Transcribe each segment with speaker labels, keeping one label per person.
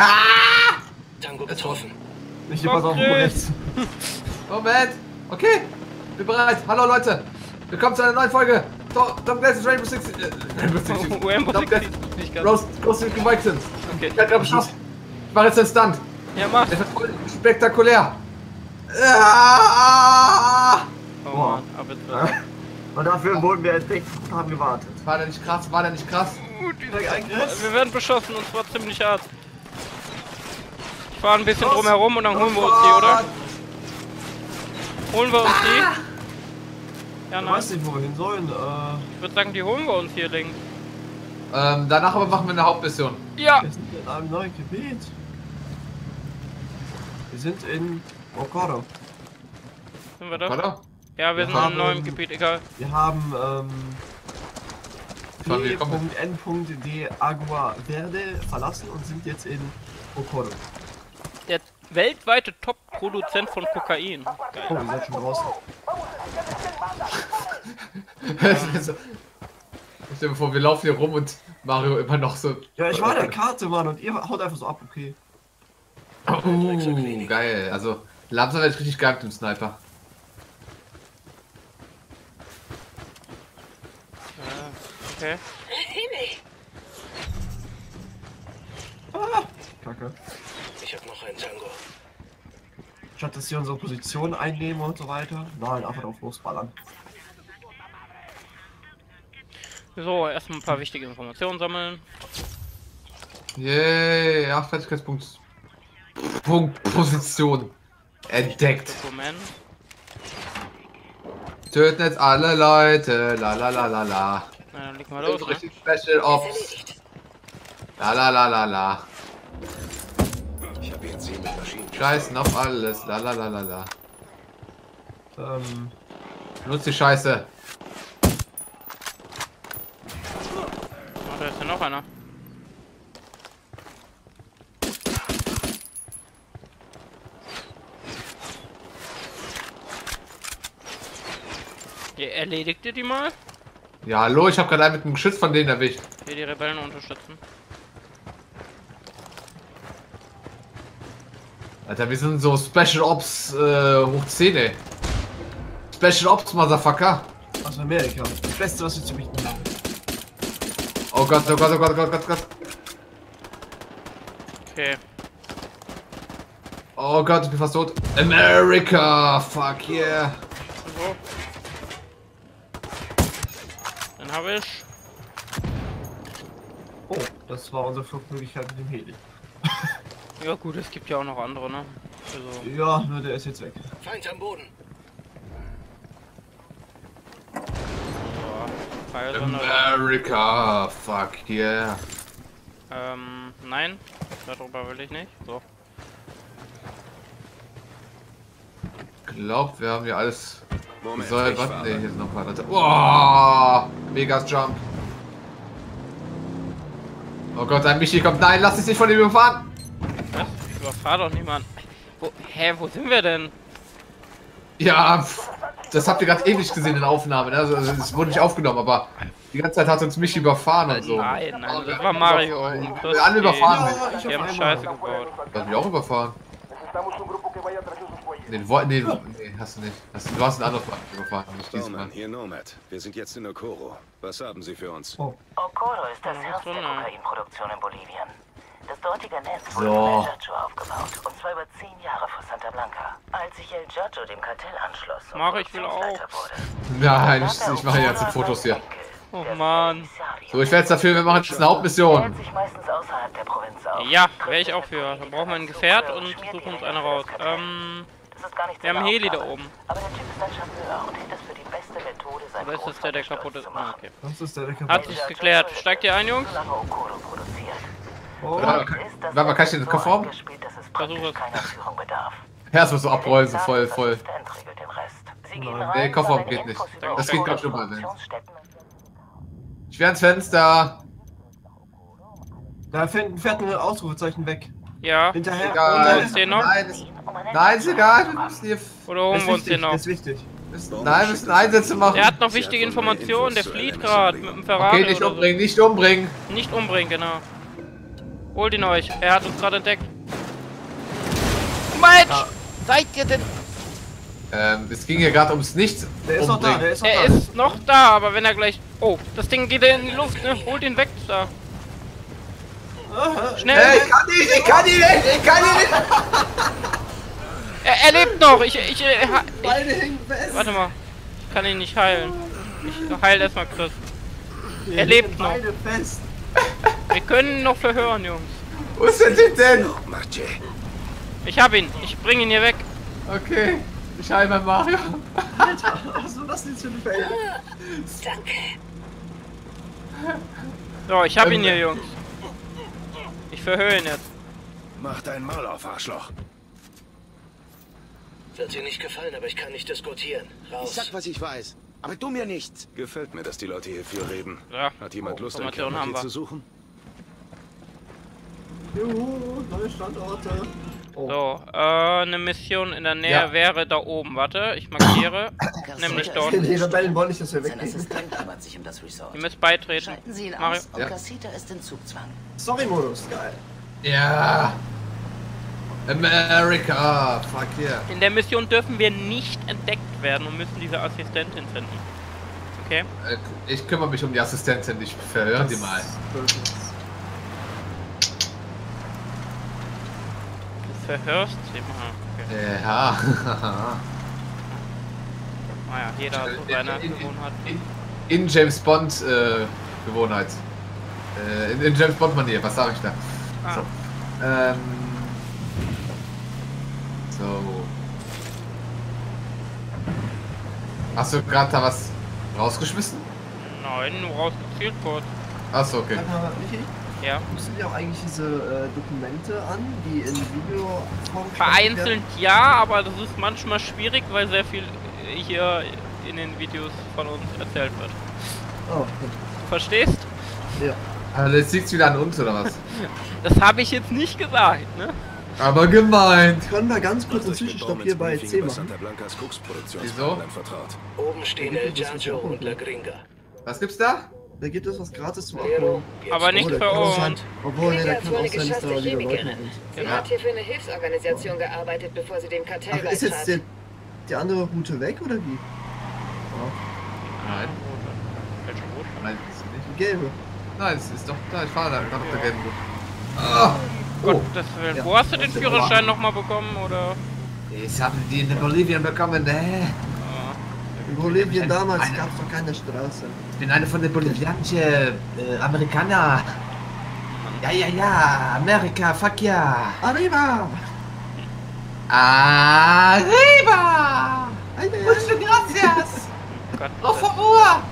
Speaker 1: Ah!
Speaker 2: Tango getroffen.
Speaker 3: Ich pass auf, rechts.
Speaker 1: Moment. Okay. Bin bereit. Hallo Leute. Willkommen zu einer neuen Folge. Tom, Clancy's Rainbow Six. Äh, Rainbow Six.
Speaker 4: Rainbow Six ganz.
Speaker 1: Ghost, Ghost Recon Wikings.
Speaker 4: Okay.
Speaker 1: Ich hab gerade geschafft. Ich mache jetzt den Stunt.
Speaker 4: Ja, mach.
Speaker 1: Der wird voll spektakulär. Ah!
Speaker 4: Oh
Speaker 3: Boah.
Speaker 4: Mann, ab jetzt.
Speaker 3: Und dafür wurden wir entdeckt und haben gewartet.
Speaker 1: War der nicht krass? War der nicht krass?
Speaker 4: Gut, Wir werden beschossen und zwar ziemlich hart. Ich fahre ein bisschen drumherum und dann holen wir uns die, oder? Holen wir uns die? Ja,
Speaker 3: Ich
Speaker 4: nein.
Speaker 3: weiß nicht, wo wir hin sollen. Äh,
Speaker 4: Ich würde sagen, die holen wir uns hier links.
Speaker 1: Ähm, danach aber machen wir eine Hauptmission.
Speaker 4: Ja!
Speaker 3: wir sind in einem neuen Gebiet. Wir sind in Okoro.
Speaker 4: Sind wir da?
Speaker 1: Oder?
Speaker 4: Ja, wir
Speaker 1: Wir
Speaker 4: sind in einem
Speaker 3: haben-
Speaker 4: neuen Gebiet, egal.
Speaker 3: Wir haben ähm,
Speaker 1: Fahren wir, komm.
Speaker 3: P.N. de Agua Verde verlassen und sind jetzt in Okoro.
Speaker 4: Weltweite Top-Produzent von Kokain.
Speaker 3: Oh,
Speaker 4: Geil.
Speaker 3: wir sind schon draußen.
Speaker 1: Also, Stell dir vor, wir laufen hier rum und Mario immer noch so.
Speaker 3: Ja, ich war der Karte, Mann, und ihr haut einfach so ab, okay.
Speaker 1: Uh, geil. Also, werde ich richtig geil mit dem Sniper.
Speaker 4: Okay.
Speaker 3: Ah, Kacke.
Speaker 2: Ich hab noch einen Tango.
Speaker 3: Statt dass wir unsere Position einnehmen und so weiter. Nein, einfach drauf losballern.
Speaker 4: So, erstmal ein paar wichtige Informationen sammeln.
Speaker 1: Yay, 8 Fertigkeitspunkt. Punkt, Position. Entdeckt.
Speaker 4: Dokument.
Speaker 1: Töten jetzt alle Leute. La la la la la.
Speaker 4: Na, dann legen wir los, ne?
Speaker 1: richtig Special Ops. La la la la la.
Speaker 2: Maschinen.
Speaker 1: Scheißen auf alles. La la la la la.
Speaker 3: Ähm,
Speaker 1: Nutzt die Scheiße.
Speaker 4: Oh, da ist ja noch einer. Ihr erledigt ihr die mal?
Speaker 1: Ja, hallo, ich habe gerade einen mit dem Geschütz von denen erwischt.
Speaker 4: Wir die Rebellen unterstützen.
Speaker 1: Alter, wir sind so Special Ops äh, hoch 10, ey. Special Ops, Motherfucker.
Speaker 3: aus Amerika. Das Beste, was wir zu bieten haben.
Speaker 1: Oh Gott, oh Gott, oh Gott, oh Gott, oh Gott, oh Gott.
Speaker 4: Okay.
Speaker 1: Oh Gott, ich bin fast tot. America, fuck yeah.
Speaker 4: So. Dann habe ich.
Speaker 3: Oh, das war unsere Fluchtmöglichkeit mit dem Heli.
Speaker 4: Ja gut, es gibt ja auch noch andere, ne? Also.
Speaker 3: Ja, nur der ist jetzt weg.
Speaker 2: Feind am Boden.
Speaker 4: So.
Speaker 1: America, fuck yeah.
Speaker 4: Ähm, nein, darüber will ich nicht. So.
Speaker 1: Glaubt, wir haben hier alles.
Speaker 2: Moment,
Speaker 1: Soll,
Speaker 2: ich fahre.
Speaker 1: Ne, hier sind noch ein paar Leute. Oh, Vegas Jump. Oh Gott, ein Michi kommt. Nein, lass dich nicht von ihm überfahren.
Speaker 4: Überfahr doch niemand. Wo, hä, wo sind wir denn?
Speaker 1: Ja, pff, das habt ihr gerade ewig gesehen in der Aufnahme. Ne? Also, also, es wurde nicht aufgenommen, aber die ganze Zeit hat uns Michi überfahren und so.
Speaker 4: Nein, nein,
Speaker 1: Oh,
Speaker 4: das war Mario.
Speaker 1: Wir alle überfahren.
Speaker 3: Ja, ich
Speaker 4: Die
Speaker 3: auf
Speaker 4: haben. Scheiße gebaut.
Speaker 1: Du hast mich auch überfahren. Nee, du woll- nee, nee, hast du nicht. Hast du, hast einen anderen überfahren, nicht diesmal.
Speaker 5: Baumann, hier Nomad. Wir sind jetzt in Okoro. Was haben Sie für uns?
Speaker 3: Oh,
Speaker 6: Okoro ist das Herz der. Kokainproduktion in Bolivien. Das dortige Netz wurde
Speaker 1: So.
Speaker 6: von El Chacho aufgebaut, und zwar über zehn Jahre vor Santa Blanca. Als sich El Chacho dem Kartell anschloss und
Speaker 4: Mach, ich will auch.
Speaker 6: wurde,
Speaker 1: Nein, ich, ich mache jetzt
Speaker 6: Okoro
Speaker 1: Fotos hier.
Speaker 4: Oh Mann.
Speaker 1: So, ich werde jetzt dafür, wir machen jetzt eine Hauptmission.
Speaker 4: Ja, wäre ich auch für. Dann brauchen wir ein Gefährt und suchen
Speaker 6: die
Speaker 4: uns eine raus. Ähm, wir haben Heli da oben.
Speaker 6: Aber der Typ ist ein Charmeur und hält es für die beste Methode, sein
Speaker 4: oder ist das der, der kaputt ist? Ah, okay. Hat sich geklärt. Steigt ihr ein, Jungs?
Speaker 3: Oh,
Speaker 1: Ja.
Speaker 6: Ist das
Speaker 1: Warte mal, kann ich den
Speaker 6: so
Speaker 1: Kofferraum?
Speaker 6: es
Speaker 4: Versuch es.
Speaker 1: Erstmal so abrollen, so voll, voll. Nee, Kofferraum geht nicht.
Speaker 4: Das
Speaker 1: geht grad schon mal,
Speaker 6: Produktionsstätten.
Speaker 1: Ich werde ins Fenster.
Speaker 3: da fährt, fährt ein Ausrufezeichen weg.
Speaker 4: Ja.
Speaker 3: Hinterher.
Speaker 1: Egal.
Speaker 4: den noch?
Speaker 1: Nein, ist, nein, ist egal. Wir müssen hier.
Speaker 4: Oder holen
Speaker 3: ist
Speaker 4: wir uns
Speaker 3: wichtig,
Speaker 4: den noch?
Speaker 3: ist wichtig.
Speaker 1: Nein, wir müssen Einsätze machen.
Speaker 4: Der hat noch wichtige Informationen. Der flieht gerade mit dem Ferrari
Speaker 1: Okay, nicht umbringen, nicht umbringen.
Speaker 4: Nicht umbringen, genau. Holt ihn euch. Er hat uns gerade entdeckt. Mensch!
Speaker 3: Ja.
Speaker 4: Seid ihr denn?
Speaker 1: Ähm, es ging hier gerade ums Nichts.
Speaker 3: Der ist noch da,
Speaker 1: umbringen.
Speaker 3: der ist noch
Speaker 4: Er
Speaker 3: da.
Speaker 4: ist noch da, aber wenn er gleich... Oh, das Ding geht in die Luft, ne? Holt ihn weg da. Schnell!
Speaker 1: Hey, ich kann nicht, ich kann ihn nicht, ich kann ihn nicht.
Speaker 4: Er, er lebt noch! Ich, ich, äh, ich,
Speaker 3: Beide hängen fest.
Speaker 4: Warte mal. Ich kann ihn nicht heilen. Ich heil erstmal Chris.
Speaker 3: Wir
Speaker 4: er lebt noch.
Speaker 3: Beide fest.
Speaker 4: Wir können ihn noch verhören, Jungs.
Speaker 1: Wo ist der Typ denn?
Speaker 4: Ich hab ihn. Ich bring ihn hier weg.
Speaker 1: Okay, ich heile mein Mario.
Speaker 3: Alter, was war das denn für ein Feld?
Speaker 6: Danke.
Speaker 4: So, ich hab ihn hier, Jungs. Ich verhöre ihn jetzt.
Speaker 5: Mach dein Maul auf, Arschloch.
Speaker 2: Wird dir nicht gefallen, aber ich kann nicht diskutieren.
Speaker 7: Ich
Speaker 2: Raus.
Speaker 7: sag, was ich weiß. Aber du mir nichts.
Speaker 5: Gefällt mir, dass die Leute hier viel reden.
Speaker 4: Ja.
Speaker 5: Hat jemand
Speaker 4: Oh,
Speaker 5: Lust, ein
Speaker 4: wir.
Speaker 5: zu suchen?
Speaker 3: Juhu, neue Standorte. Oh,
Speaker 4: So, äh, eine Mission in der Nähe
Speaker 1: Ja.
Speaker 4: wäre da oben. Warte, ich markiere. Nämlich dort.
Speaker 3: die Rebellen wollen nicht, dass wir weggehen.
Speaker 6: Um.
Speaker 4: Ihr müsst beitreten.
Speaker 6: Schalten Sie ihn
Speaker 4: Mario.
Speaker 6: aus und
Speaker 1: Ja.
Speaker 6: Cassita ist in Zugzwang.
Speaker 3: Story-Modus, geil.
Speaker 1: Ja. America, fuck yeah.
Speaker 4: In der Mission dürfen wir nicht entdeckt werden und müssen diese Assistentin finden. Okay?
Speaker 1: Äh, Ich kümmere mich um die Assistentin, ich verhöre die mal.
Speaker 4: Du verhörst sie mal. Okay.
Speaker 1: Ja.
Speaker 4: Naja, jeder hat so seine
Speaker 1: In- in-
Speaker 4: Gewohnheit.
Speaker 1: In, in James Bond äh, Gewohnheit. Äh, in, in James Bond Manier, was sage ich da?
Speaker 4: Ah.
Speaker 1: So. Ähm, so. Hast du gerade da was rausgeschmissen?
Speaker 4: Nein, nur rausgezielt kurz.
Speaker 1: Achso, okay.
Speaker 3: Sag mal, Michi,
Speaker 4: Ja.
Speaker 3: guckst du dir auch eigentlich diese äh, Dokumente an, die in Videoform
Speaker 4: Vereinzelt ja, aber das ist manchmal schwierig, weil sehr viel hier in den Videos von uns erzählt wird.
Speaker 3: Oh,
Speaker 4: Du verstehst?
Speaker 3: ja.
Speaker 1: Also jetzt liegt's wieder an uns oder was?
Speaker 4: Das habe ich jetzt nicht gesagt, ne?
Speaker 1: Aber gemeint.
Speaker 3: Können wir ganz kurz einen Zwischenstopp hier bei C machen?
Speaker 1: Wieso?
Speaker 2: Oben stehen El
Speaker 3: das ist ja
Speaker 2: Giancho
Speaker 3: auch
Speaker 2: und La. Gringa.
Speaker 1: Was gibt's da?
Speaker 3: Da gibt es was gratis zum Abholen.
Speaker 4: Aber nicht
Speaker 3: Oh,
Speaker 4: für uns.
Speaker 3: Obwohl, ne, da kann
Speaker 8: ist
Speaker 3: auch sein, dass da wieder Leute sind.
Speaker 8: Sie hat hier für eine Hilfsorganisation gearbeitet, bevor sie dem Kartell
Speaker 3: Ach, ist jetzt der, die andere Route weg oder wie?
Speaker 1: Nein.
Speaker 4: Welche Route?
Speaker 1: Nein, ist sie nicht.
Speaker 3: Die gelbe.
Speaker 1: Nein, es ist doch da. Ich fahre da gerade auf der gelben Route. Ah. Oh,
Speaker 4: Willen.
Speaker 3: Ja.
Speaker 4: Wo hast du den
Speaker 3: Das ist
Speaker 4: Führerschein nochmal bekommen, oder?
Speaker 1: ich habe die in Bolivien bekommen. Ne?
Speaker 3: In Bolivien damals gab es doch keine Straße.
Speaker 1: Ich bin eine von den bolivianischen äh, Amerikaner. Ja, ja, ja. Amerika, fuck ja.
Speaker 3: Arriba!
Speaker 1: Arriba!
Speaker 3: Eine,
Speaker 1: Muchas gracias. Auf favor.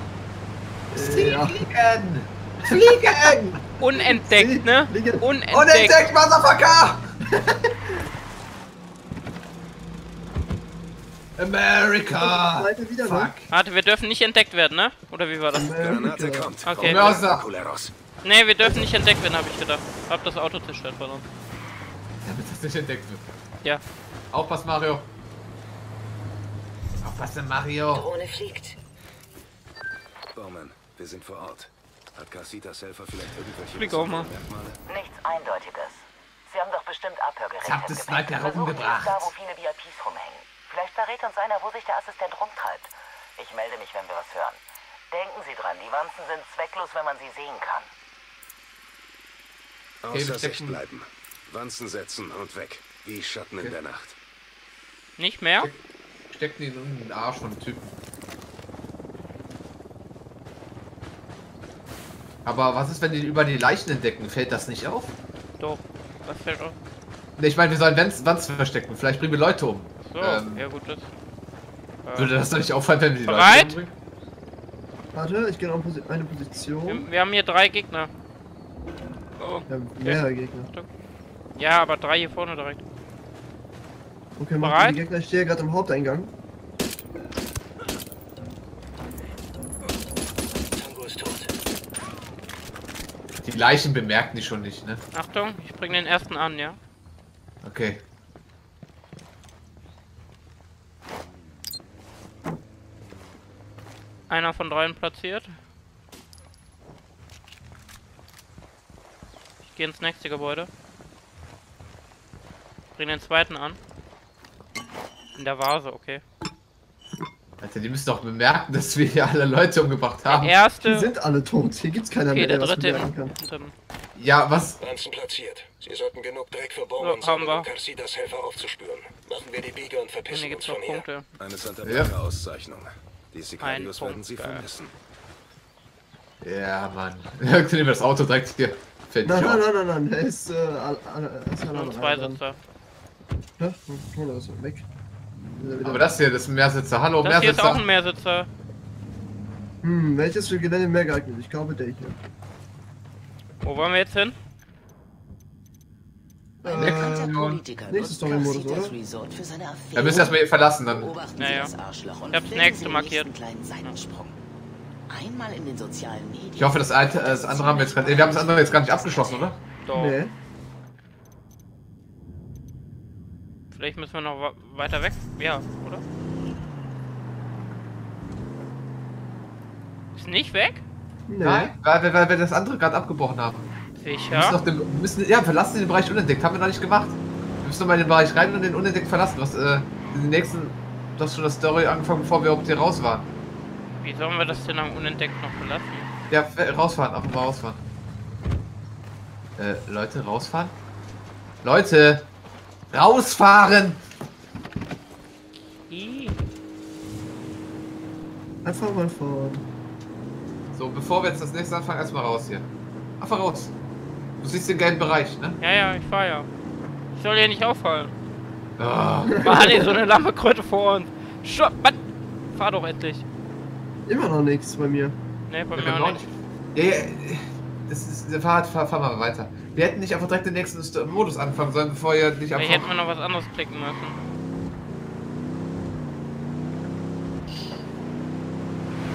Speaker 3: äh, ja.
Speaker 1: Fliegen. Fliegen.
Speaker 4: Unentdeckt, ne? Unentdeckt.
Speaker 1: Unentdeckt, Motherfucker. America.
Speaker 3: Ne?
Speaker 1: Fuck.
Speaker 4: Warte, wir dürfen nicht entdeckt werden, ne? Oder wie war das?
Speaker 5: Granate kommt.
Speaker 4: Okay. Ne, wir dürfen nicht entdeckt werden, habe ich gedacht. Hab das Auto zerstört von uns.
Speaker 1: Damit das nicht entdeckt wird.
Speaker 4: Ja.
Speaker 1: Aufpass, Mario. Aufpassen, Mario.
Speaker 6: Drohne fliegt.
Speaker 5: Bowman, wir sind vor Ort. Hat Casitas Helfer vielleicht irgendwelche
Speaker 4: Flieg auch mal.
Speaker 5: Merkmale?
Speaker 6: Nichts Eindeutiges. Sie haben doch bestimmt Abhörgeräte.
Speaker 1: Ich hab das. Sniper herumgebracht.
Speaker 6: Da, wo viele VIPs rumhängen. Vielleicht verrät uns einer, wo sich der Assistent rumtreibt. Ich melde mich, wenn wir was hören. Denken Sie dran, die Wanzen sind zwecklos, wenn man sie sehen kann.
Speaker 1: Okay, wir
Speaker 5: Außer Sicht
Speaker 1: stecken-
Speaker 5: bleiben. Wanzen setzen und weg. Wie Schatten in der Nacht.
Speaker 4: Nicht mehr?
Speaker 1: Stecken ihn in den Arsch von Typen. Aber was ist, wenn die über die Leichen entdecken? Fällt das nicht auf?
Speaker 4: Doch. Was fällt auf?
Speaker 1: Ne, ich meine, wir sollen Wanzen Wanzen verstecken. Vielleicht bringen wir Leute um.
Speaker 4: So,
Speaker 1: Ähm,
Speaker 4: ja gut, das. Äh,
Speaker 1: Würde das doch nicht auffallen, wenn wir die
Speaker 4: Bereit?
Speaker 1: Leute?
Speaker 3: Warte, ich gehe noch eine Position.
Speaker 4: wir, wir haben hier drei Gegner. Oh.
Speaker 3: Wir haben mehrere Gegner.
Speaker 4: Ja, aber drei hier vorne direkt.
Speaker 3: Okay, mach
Speaker 4: Bereit?
Speaker 3: die Gegner. Ich stehe gerade am Haupteingang.
Speaker 2: Tango ist tot.
Speaker 1: Die Leichen bemerken die schon nicht, ne?
Speaker 4: Achtung, ich bring den ersten an, ja?
Speaker 1: Okay.
Speaker 4: Einer von dreien platziert. Geh ins nächste Gebäude. Bring den zweiten an. In der Vase, okay.
Speaker 1: Alter, die müssen doch bemerken, dass wir hier alle Leute umgebracht
Speaker 4: Der
Speaker 1: haben.
Speaker 3: Die
Speaker 4: erste.
Speaker 3: sind alle tot. Hier gibt's keiner
Speaker 4: Okay,
Speaker 3: mehr,
Speaker 4: der
Speaker 3: der was
Speaker 4: dritte im,
Speaker 3: kann.
Speaker 4: hinten.
Speaker 1: Ja, was?
Speaker 2: Wanzen platziert. Sie sollten genug Dreck für
Speaker 4: So, haben wir.
Speaker 2: um Helfer aufzuspüren. Machen wir die Biege und
Speaker 4: Hier
Speaker 2: verpissen
Speaker 4: gibt's
Speaker 2: uns
Speaker 4: noch
Speaker 2: von hier.
Speaker 4: Punkte.
Speaker 5: Eine Santa
Speaker 1: Ja.
Speaker 5: Die Sicarios
Speaker 4: Punkt,
Speaker 5: werden sie vermissen.
Speaker 1: Ja, Mann. Irgendwie nehmen wir das Auto direkt hier. Fällt
Speaker 3: Nein, nein, nein, nein, nein. Ist, äh, ist alleine
Speaker 4: Und zwei. Sitzer.
Speaker 3: Ja, da ist er weg. Er
Speaker 1: Aber das hier, das ist ein Mehrsitzer. Hallo,
Speaker 4: Das hier ist auch
Speaker 1: Mehrsitzer.
Speaker 4: ein Mehrsitzer.
Speaker 3: Hm, welches für Gelände mehr geeignet? Ich glaube der hier.
Speaker 4: Wo wollen wir jetzt hin?
Speaker 6: Ein bekannter
Speaker 3: Ähm,
Speaker 6: Politiker nutzt
Speaker 3: oder?
Speaker 6: Resort für seine Affäre.
Speaker 1: Wir müssen erstmal hier verlassen dann.
Speaker 6: Beobachten
Speaker 4: Ja,
Speaker 6: Sie
Speaker 4: ja.
Speaker 6: das Arschloch und
Speaker 4: Ich hab's nächste markiert.
Speaker 6: Einmal in den sozialen Medien.
Speaker 1: Ich hoffe, das, alte, das andere haben wir jetzt gerade. Wir haben das andere jetzt gar nicht abgeschlossen, oder?
Speaker 4: Doch.
Speaker 3: Nee.
Speaker 4: Vielleicht müssen wir noch weiter weg. Ja, oder? Ist nicht weg?
Speaker 3: Nee.
Speaker 1: Nein, weil, weil, weil wir das andere gerade abgebrochen haben. Wir müssen,
Speaker 4: Sicher.
Speaker 1: noch den, wir müssen ja, verlassen den Bereich unentdeckt. Haben wir noch nicht gemacht. Wir müssen mal in den Bereich rein und den unentdeckt verlassen. Was, äh, den nächsten. Du hast schon das Story angefangen, bevor wir überhaupt hier raus waren.
Speaker 4: Wie sollen wir das denn am unentdeckt noch verlassen?
Speaker 1: Ja, f- rausfahren, einfach mal rausfahren. Äh, Leute, rausfahren? Leute! Rausfahren!
Speaker 4: Ih.
Speaker 3: Einfach mal fahren.
Speaker 1: So, bevor wir jetzt das nächste anfangen, erstmal raus hier. Einfach raus. Du siehst den gelben Bereich, ne?
Speaker 4: Ja, ja, ich fahr ja. Ich soll hier nicht auffallen.
Speaker 1: Ah.
Speaker 4: Mann, ey, so eine Lampekröte vor uns. Stopp, Mann. Fahr doch endlich.
Speaker 3: Immer noch nichts bei mir.
Speaker 4: Ne, bei
Speaker 1: Ja,
Speaker 4: mir auch nicht.
Speaker 1: Ja, ja, das ist, der Fahrrad, fahr, fahr mal weiter. Wir hätten nicht einfach direkt den nächsten St- Modus anfangen sollen, bevor ihr nicht
Speaker 4: Vielleicht hätten
Speaker 1: einfach...
Speaker 4: wir noch was anderes klicken müssen.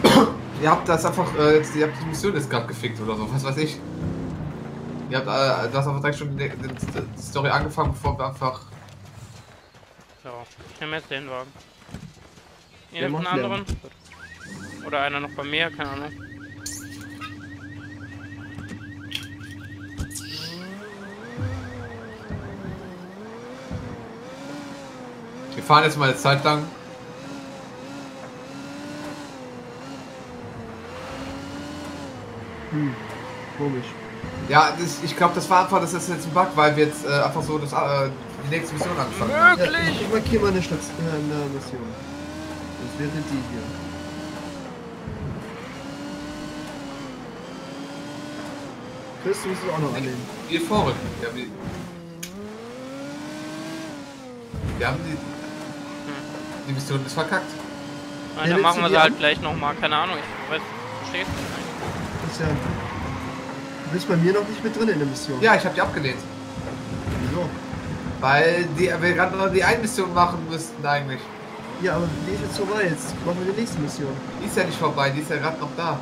Speaker 1: Ihr habt das einfach, äh, jetzt, ihr habt die Mission jetzt gerade gefickt oder so, was weiß ich. Ihr habt äh, das einfach direkt schon die, die, die Story angefangen, bevor wir einfach...
Speaker 4: So, ich nehme jetzt den Wagen. Ihr nehmt einen anderen? Gut. Oder einer noch bei mir, keine Ahnung.
Speaker 1: Wir fahren jetzt mal eine Zeit lang.
Speaker 3: Hm, komisch.
Speaker 1: Ja, das, ich glaube, das war einfach, das ist jetzt ein Bug, weil wir jetzt äh, einfach so das, äh, die nächste Mission angefangen haben.
Speaker 3: Ja, ich, markiere mal eine, Station, äh, eine Mission. Das wäre die hier. Chris, du musst es auch noch annehmen.
Speaker 1: Wir vorrücken. Ja, wir, wir haben die, die Mission ist verkackt.
Speaker 3: Ja,
Speaker 4: dann machen wir sie halt
Speaker 3: an-
Speaker 4: gleich nochmal, keine Ahnung. Ich weiß, verstehst du nicht?
Speaker 3: Das ist ja. Du bist bei mir noch nicht mit drin in der Mission.
Speaker 1: Ja, ich habe die abgelehnt.
Speaker 3: Wieso?
Speaker 1: Weil die, wir gerade noch die eine Mission machen müssten eigentlich.
Speaker 3: Ja, aber die ist jetzt vorbei. Jetzt machen wir die nächsteMission.
Speaker 1: Die ist ja nicht vorbei, die ist ja gerade noch da.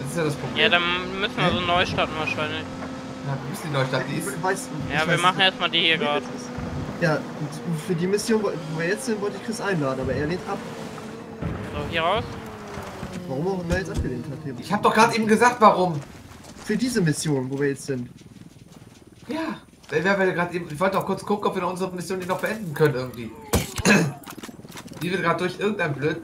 Speaker 1: Das ist ja das Problem.
Speaker 4: Ja, dann müssen wir so neu starten wahrscheinlich.
Speaker 1: Ja, wir müssen die neu starten. Die ist,
Speaker 3: Ich weiß, ich
Speaker 4: Ja, wir
Speaker 3: weiß-
Speaker 4: machen erstmal die hier gerade.
Speaker 3: Ja, und für die Mission, wo wir jetzt sind, wollte ich Chris einladen, aber er lehnt ab.
Speaker 4: So, hier raus.
Speaker 3: Warum auch immer er jetzt abgelehnt hat. Hier.
Speaker 1: ich habe doch gerade eben gesagt, warum.
Speaker 3: Für diese Mission, wo wir jetzt sind.
Speaker 1: Ja, weil wir wir gerade eben. Ich wollte auch kurz gucken, ob wir unsere Mission nicht noch beenden können irgendwie. Die wird gerade durch irgendein Blöd.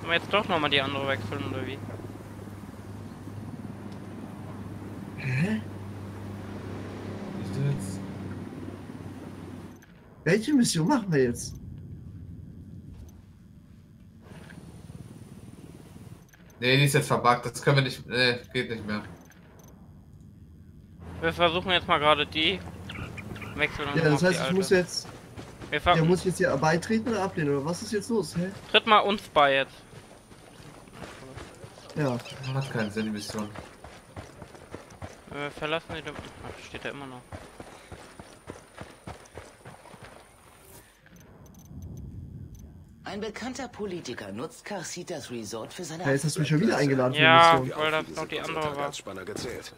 Speaker 4: Sollen wir jetzt doch nochmal die andere wechseln oder wie?
Speaker 1: Wieso jetzt?
Speaker 3: Welche Mission machen wir jetzt?
Speaker 1: Nee, die ist jetzt verbuggt. Das können wir nicht. Nee, geht nicht mehr.
Speaker 4: Wir versuchen jetzt mal gerade die. Wechseln
Speaker 3: Ja, das heißt, ich muss jetzt.
Speaker 4: Wir
Speaker 3: Ja, muss ich jetzt hier beitreten oder ablehnen? Oder was ist jetzt los? Hä?
Speaker 4: tritt mal uns bei jetzt.
Speaker 3: Ja.
Speaker 1: Hat keinen Sinn, die Mission.
Speaker 4: Wir verlassen die. Ach, steht da immer noch.
Speaker 6: Ein bekannter Politiker nutzt Carcitas Resort für seine
Speaker 3: ja jetzt hast du mich schon wieder eingeladen
Speaker 4: Ja. Weil das noch die andere war.
Speaker 5: Gezählt.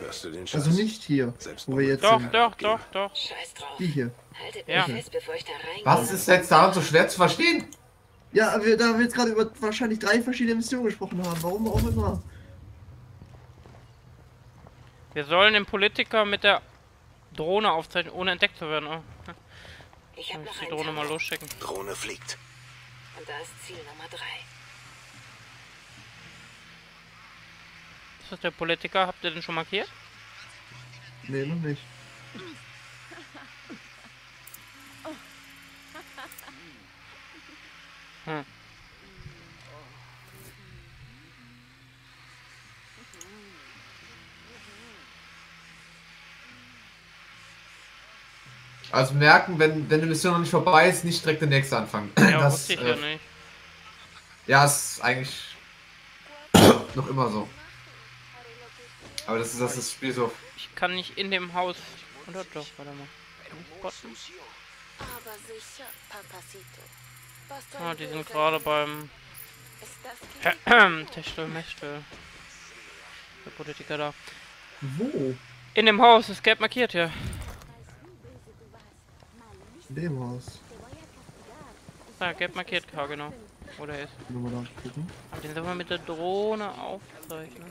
Speaker 5: Hörst du den?
Speaker 3: Also nicht hier, wo wir jetzt
Speaker 4: Doch,
Speaker 3: sind.
Speaker 4: doch, doch, doch.
Speaker 8: Scheiß drauf.
Speaker 3: Die hier.
Speaker 8: Haltet
Speaker 4: Ja.
Speaker 8: mich fest, bevor ich da reingehe.
Speaker 1: Was ist jetzt daran so schwer zu verstehen?
Speaker 3: Ja, wir, da wir jetzt gerade über wahrscheinlich drei verschiedene Missionen gesprochen haben. Warum auch immer.
Speaker 4: Wir sollen den Politiker mit der Drohne aufzeichnen, ohne entdeckt zu werden. Oh,
Speaker 8: Ich
Speaker 4: dann
Speaker 8: hab
Speaker 4: muss
Speaker 8: noch
Speaker 4: die Drohne mal losschicken.
Speaker 5: Drohne fliegt.
Speaker 8: Und da ist Ziel Nummer drei.
Speaker 4: Ist das der Politiker? Habt ihr den schon markiert?
Speaker 3: Nee, noch nicht.
Speaker 4: Hm.
Speaker 1: Also merken, wenn, wenn eine Mission noch nicht vorbei ist, nicht direkt der nächste anfangen.
Speaker 4: Ja,
Speaker 1: das,
Speaker 4: wusste ich
Speaker 1: äh,
Speaker 4: ja nicht.
Speaker 1: Ja, ist eigentlich noch immer so. Aber das ist das, das Spiel so.
Speaker 4: Ich kann nicht in dem Haus. Oder doch, warte mal. Ah, die sind gerade beim
Speaker 9: Ist das Kind?
Speaker 4: Techtel Mechtel. Der Politiker da.
Speaker 3: Wo?
Speaker 4: In dem Haus ist gelb markiert hier.
Speaker 3: In dem Haus.
Speaker 4: Ah, gelb markiert, ja, genau. Wo der ist. Aber den sollen wir mit der Drohne aufzeichnen.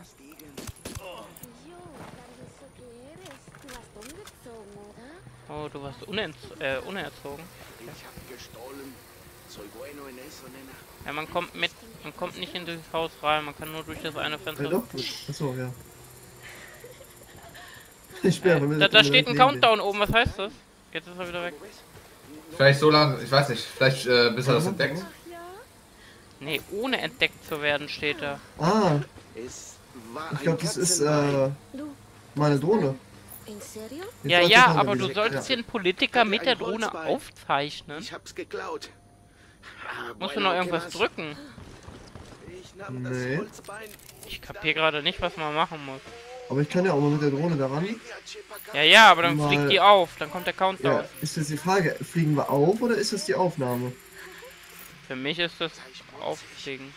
Speaker 4: Oh, du warst unentz äh, unerzogen. Ja, man kommt mit, man kommt nicht in dieses Haus rein, man kann nur durch das eine
Speaker 3: Ja,
Speaker 4: Fenster.
Speaker 3: doch. Achso, ja. Ich bin
Speaker 4: Äh, da, da steht ein Countdown oben, was heißt das? Jetzt ist er wieder weg.
Speaker 1: Vielleicht so lange, ich weiß nicht, vielleicht äh, bis er das entdeckt.
Speaker 4: Nee, ohne entdeckt zu werden steht da.
Speaker 3: Ah, ich glaube, das ist äh, meine Drohne.
Speaker 4: Ja, ja, aber du solltest
Speaker 3: ja.
Speaker 4: den Politiker mit der Drohne aufzeichnen.
Speaker 7: Ich hab's geklaut.
Speaker 4: Musst du noch irgendwas drücken?
Speaker 3: Nee.
Speaker 4: Ich kapier gerade nicht, was man machen muss.
Speaker 3: Aber ich kann ja auch mal mit der Drohne daran.
Speaker 4: Ja, ja, aber dann
Speaker 3: Mal-
Speaker 4: fliegt die auf, dann kommt der Countdown.
Speaker 3: Ja, ist jetzt die Frage, fliegen wir auf oder ist das die Aufnahme?
Speaker 4: Für mich ist das Auffliegen.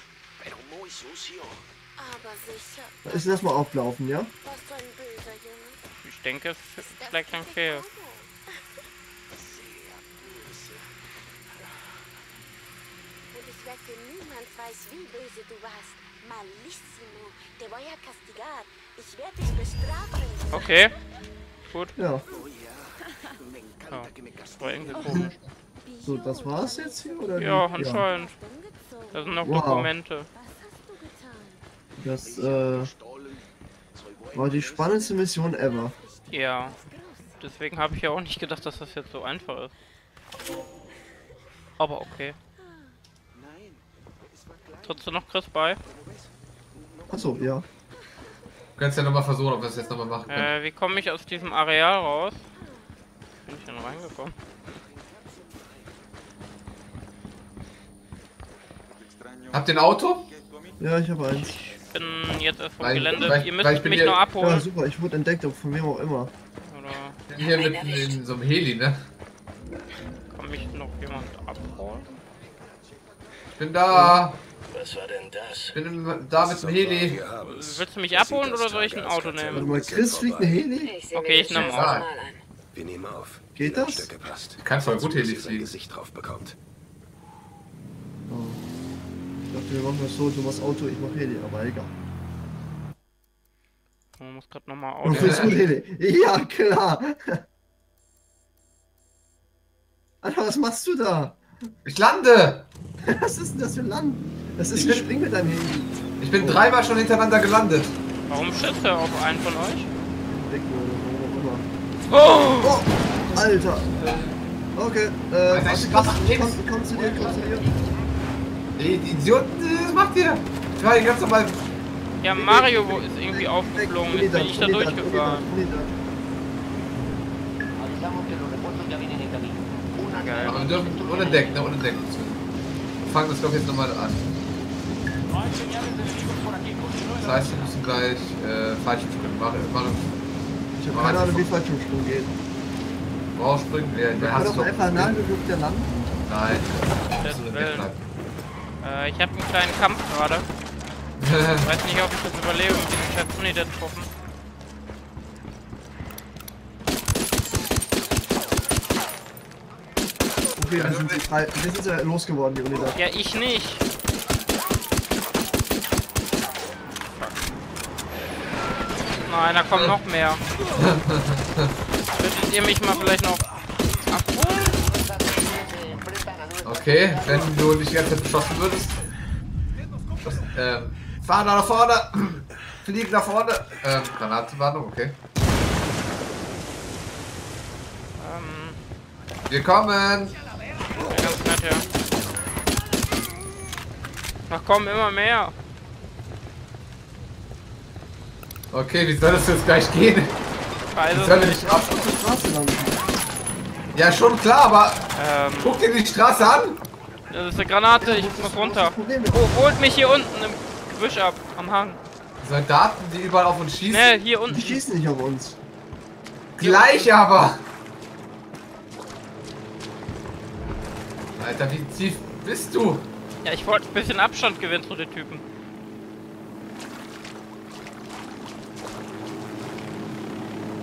Speaker 9: Sicher.
Speaker 3: Ist das mal auflaufen, ja?
Speaker 4: Ich denke, es
Speaker 9: Das
Speaker 4: schlägt dann
Speaker 9: Kind
Speaker 4: fehl.
Speaker 9: Amo. Und ich wette, niemand weiß, wie böse du warst. Malissimo. Te voy a castigar. Ich werde dich bestrafen.
Speaker 4: Okay. Gut.
Speaker 3: Ja.
Speaker 7: Oh
Speaker 4: war irgendwie komisch.
Speaker 3: So, das war's jetzt hier, oder?
Speaker 4: Ja,
Speaker 3: wie?
Speaker 4: anscheinend. Da sind noch
Speaker 3: Wow.
Speaker 4: Dokumente.
Speaker 3: Das äh, war die spannendste Mission ever.
Speaker 4: Ja. Deswegen habe ich ja auch nicht gedacht, dass das jetzt so einfach ist. Aber okay. Du noch Chris bei?
Speaker 3: Achso, ja.
Speaker 1: Du kannst ja nochmal versuchen, ob wir es jetzt nochmal machen können.
Speaker 4: Äh, wie komme ich aus diesem Areal raus? Bin ich denn reingekommen?
Speaker 1: Habt ihr ein Auto?
Speaker 3: Ja, ich habe eins.
Speaker 4: Ich bin jetzt erst vom Gelände.
Speaker 1: weil-
Speaker 4: Ihr müsst
Speaker 1: bin
Speaker 4: mich
Speaker 1: hier-
Speaker 4: nur
Speaker 3: Ja,
Speaker 4: abholen.
Speaker 3: super, ich wurde entdeckt, von wem auch immer.
Speaker 4: Oder
Speaker 1: Ich bin hier mitten in so einem Heli, ne?
Speaker 4: kann mich noch jemand abholen?
Speaker 1: Ich bin da.
Speaker 2: Was war denn das?
Speaker 1: Ich bin da mit dem Heli.
Speaker 4: Willst du mich abholen oder soll ich ein Auto
Speaker 3: Warte
Speaker 4: nehmen?
Speaker 3: mal, Chris fliegt eine Heli?
Speaker 4: Okay, ich
Speaker 8: den
Speaker 4: nehm
Speaker 8: Scheiß
Speaker 1: auf.
Speaker 8: mal an.
Speaker 5: Wir nehmen auf.
Speaker 3: Geht das?
Speaker 5: Passt.
Speaker 1: Kann voll
Speaker 5: Also,
Speaker 1: gut Heli fliegen.
Speaker 5: Gesicht drauf bekommt.
Speaker 3: Oh. Ich dachte, wir machen das so, du machst Auto, ich mach Heli, aber egal.
Speaker 4: Man muss gerade nochmal
Speaker 3: Du
Speaker 4: Auto.
Speaker 3: fliegst gut Heli. Ja, klar. Alter, was machst du da?
Speaker 1: Ich lande!
Speaker 3: Was ist denn das für ein Land? Das ist
Speaker 1: Ich
Speaker 3: ein
Speaker 1: bin-
Speaker 3: Spring mit deinem Heli.
Speaker 1: Ich bin dreimal schon hintereinander gelandet.
Speaker 4: Warum schießt er auf einen von euch?
Speaker 3: Immer.
Speaker 4: Oh!
Speaker 3: Oh, Alter. Okay, äh, warte,
Speaker 1: ich
Speaker 3: komm, komm, zu dir, komm zu dir.
Speaker 1: Ey, die Idioten, was macht ihr? Ich war hier ganz normal.
Speaker 4: Ja, Mario wo ist irgendwie aufgeflogen. Jetzt bin ich da durchgefahren. Geil.
Speaker 1: Aber wir dürfen unentdeckt, ne? Unentdeckt. Wir fangen das doch jetzt nochmal an. Das heißt, wir müssen gleich äh, Fallschirmspringen machen. machen.
Speaker 3: Ich hab keine Ahnung, wie Fallschirmsprung geht.
Speaker 1: Rausspringen? Ja,
Speaker 3: Wir
Speaker 1: der hat
Speaker 3: doch einfach Nagelbuch der Land.
Speaker 1: Nein.
Speaker 4: Das
Speaker 1: wegbleiben.
Speaker 4: Äh, ich habe einen kleinen Kampf gerade. Ich weiß nicht, ob ich das überlebe mit diesem scheiß Unidad-Truppen.
Speaker 3: Okay, wir sind, sie frei, wir sind sie losgeworden, die Unidad.
Speaker 4: Ja, ich nicht. Nein, da kommen noch mehr. Würdet ihr mich mal vielleicht noch abholen?
Speaker 1: Okay, wenn du nicht die ganze Zeit beschossen würdest. Das, ähm, fahr nach vorne! Fliegen nach vorne! Ähm, Granatenwarnung, okay.
Speaker 4: Ähm,
Speaker 1: Wir kommen!
Speaker 4: Ja. Ach komm, immer mehr.
Speaker 1: Okay, wie soll das jetzt gleich gehen?
Speaker 4: Also,
Speaker 1: Sollen wir nicht ab? Ja, schon klar, aber
Speaker 4: ähm,
Speaker 1: guck dir die Straße an!
Speaker 4: das ist eine Granate, ich muss runter. Oh, holt mich hier unten im Gebüsch ab, am Hang.
Speaker 1: Soldaten, die überall auf uns schießen.
Speaker 4: Ne, hier
Speaker 3: Die
Speaker 4: unten.
Speaker 3: schießen nicht auf uns.
Speaker 1: Gleich aber! Alter, wie tief bist du?
Speaker 4: Ja, ich wollte ein bisschen Abstand gewinnen zu den Typen.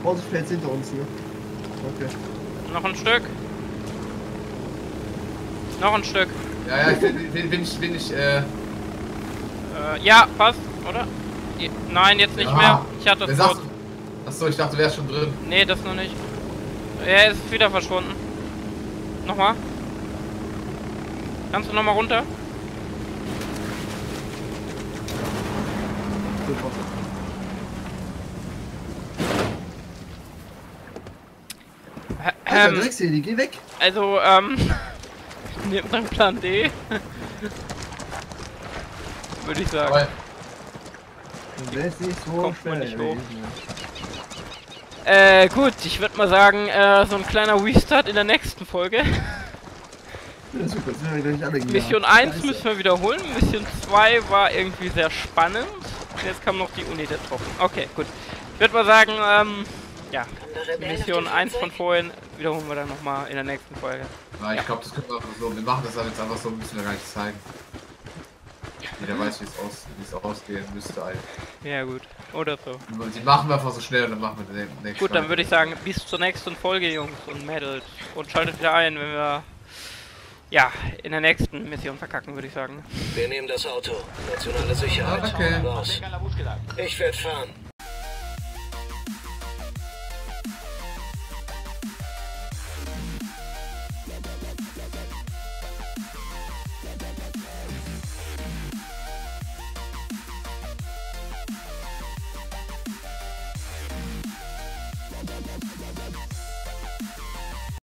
Speaker 3: Vorsicht, fällt hinter uns, ne? Okay.
Speaker 4: Noch ein Stück. Noch ein Stück.
Speaker 1: Ja, ja, ich bin, bin, ich, bin ich, äh,
Speaker 4: Äh, ja, passt, oder? Je- Nein, jetzt nicht
Speaker 1: ja.
Speaker 4: mehr. Ich hatte es kurz.
Speaker 1: Achso, ich dachte, du wärst schon drin.
Speaker 4: Nee, das noch nicht. Er ist wieder verschwunden. Nochmal. Kannst du nochmal runter?
Speaker 3: Super.
Speaker 4: Ä-
Speaker 3: Alter,
Speaker 4: Ähm,
Speaker 3: Dreckseli, geh weg.
Speaker 4: also, ähm. Nehmt dann Plan D. Würde ich sagen.
Speaker 1: Aber
Speaker 3: Das ist nicht so
Speaker 4: hoch. Äh, gut, ich würde mal sagen, äh, so ein kleiner Restart in der nächsten Folge.
Speaker 3: Ja, super.
Speaker 4: Mission 1
Speaker 3: Scheiße.
Speaker 4: müssen wir wiederholen. Mission 2 war irgendwie sehr spannend. Und jetzt kam noch die Uni der Truppen. Okay, gut. Ich würde mal sagen, ähm, ja, Mission
Speaker 8: dem
Speaker 4: 1 von vorhin wiederholen wir dann nochmal in der nächsten Folge.
Speaker 1: Ja, ich glaube, das können wir einfach so. Wir machen das dann jetzt einfach so, müssen wir gar nicht zeigen. Jeder weiß, wie es aus, wie es ausgehen müsste eigentlich.
Speaker 4: Ja, gut. Oder so.
Speaker 1: Die machen wir einfach so schnell und dann machen wir den nächsten.
Speaker 4: Gut, dann würde ich sagen, bis zur nächsten Folge, Jungs und Mädels. Und schaltet wieder ein, wenn wir, ja, in der nächsten Mission verkacken, würde ich sagen.
Speaker 2: Wir nehmen das Auto. Nationale Sicherheit.
Speaker 1: Okay.
Speaker 2: Raus. Ich werde fahren.